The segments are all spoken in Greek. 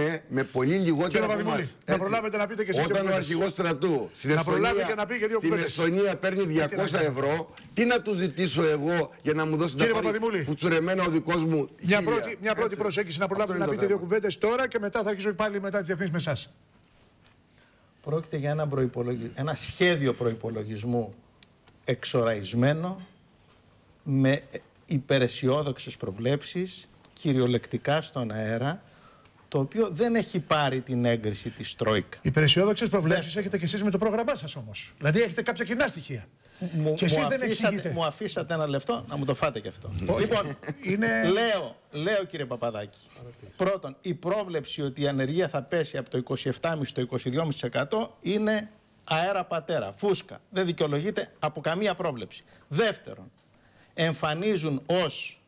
ζουν με πολύ λιγότερα Κύριε από Παπαδημούλη, εμάς. να Έτσι. προλάβετε να πείτε και εσείς δύο Όταν ο κουβέντες. αρχηγός στρατού στην Να Εστονία, προλάβετε να πει και δύο στην κουβέντες. Εστονία παίρνει 200 ευρώ, τι να του ζητήσω εγώ για να μου δώσει Κύριε να πάρει Παπαδημούλη. κουτσουρεμένα ο δικός μου Μια χίλια. πρώτη, μια πρώτη Έτσι. προσέγγιση να προλάβετε Αυτό να είναι πείτε το δύο θέμα. κουβέντες τώρα και μετά θα αρχίσω πάλι μετά τις διευθύνσει με εσάς. Πρόκειται για ένα, προϋπολογι- ένα σχέδιο προϋπολογισμού εξοραϊσμένο με υπεραισιόδοξες προβλέψεις, κυριολεκτικά στον αέρα, το οποίο δεν έχει πάρει την έγκριση της Τρόικα. Υπεραισιόδοξε προβλέψεις έχετε και εσείς με το πρόγραμμά σας όμως. Δηλαδή έχετε κάποια κοινά στοιχεία. Μου, και εσείς μου δεν αφήσατε, εξηγείτε. μου αφήσατε ένα λεπτό να μου το φάτε και αυτό. λοιπόν, Είναι. λέω, λέω κύριε Παπαδάκη, πρώτον, η πρόβλεψη ότι η ανεργία θα πέσει από το 27,5% στο 22,5% είναι αέρα πατέρα, φούσκα. Δεν δικαιολογείται από καμία πρόβλεψη. Δεύτερον, εμφανίζουν ως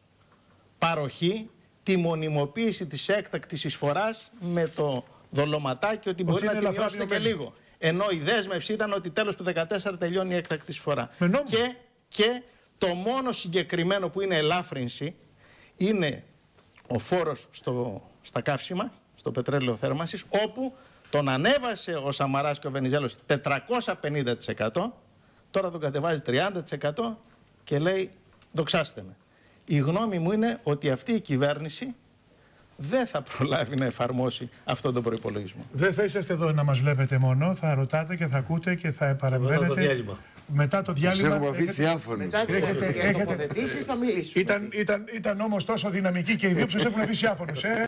παροχή τη μονιμοποίηση της έκτακτης εισφοράς με το δολοματάκι ότι μπορεί είναι να τη ελαφρά μειώσουν και μειωμένη. λίγο. Ενώ η δέσμευση ήταν ότι τέλος του 2014 τελειώνει η έκτακτη εισφορά. Με νόμο. Και, και το μόνο συγκεκριμένο που είναι ελάφρυνση είναι ο φόρος στο, στα καύσιμα, στο πετρέλαιο θέρμανσης, όπου τον ανέβασε ο Σαμαράς και ο Βενιζέλος 450%, τώρα τον κατεβάζει 30% και λέει δοξάστε με. Η γνώμη μου είναι ότι αυτή η κυβέρνηση δεν θα προλάβει να εφαρμόσει αυτόν τον προϋπολογισμό. Δεν θα είσαστε εδώ να μας βλέπετε μόνο. Θα ρωτάτε και θα ακούτε και θα παρεμβαίνετε. το διάλειμμα. Μετά το Τους διάλειμμα. έχουμε αφήσει έχετε- άφωνους. Μετά τις Έχετε- έχετε, έχετε- τοποθετήσεις θα μιλήσουμε. Ήταν, ήταν, ήταν όμως τόσο δυναμική και οι δύο που σα έχουν αφήσει άφωνους. Ε.